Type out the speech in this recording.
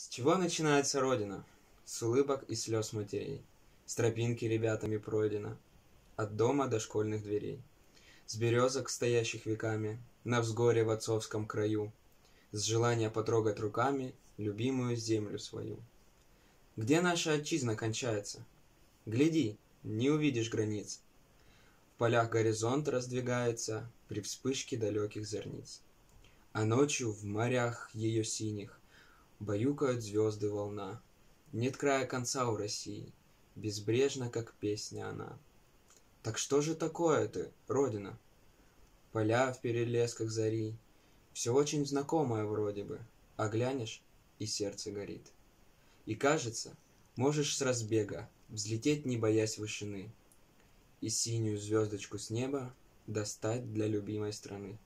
С чего начинается Родина? С улыбок и слез матерей. С тропинки ребятами пройдена. От дома до школьных дверей. С березок, стоящих веками, На взгоре в отцовском краю. С желания потрогать руками Любимую землю свою. Где наша отчизна кончается? Гляди, не увидишь границ. В полях горизонт раздвигается При вспышке далеких зерниц. А ночью в морях ее синих Баюкают звезды волна. Нет края конца у России, Безбрежна, как песня она. Так что же такое ты, Родина? Поля в перелесках зари, Все очень знакомое вроде бы, А глянешь, и сердце горит. И кажется, можешь с разбега Взлететь, не боясь вышины, И синюю звездочку с неба Достать для любимой страны.